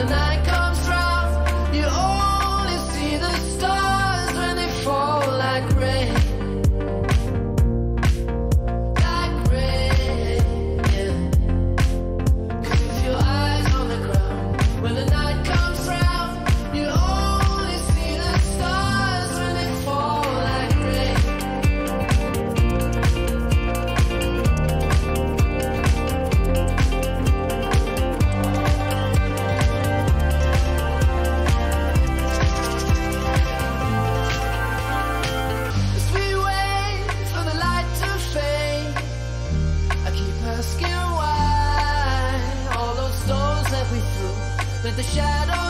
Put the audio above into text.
The night. the shadows.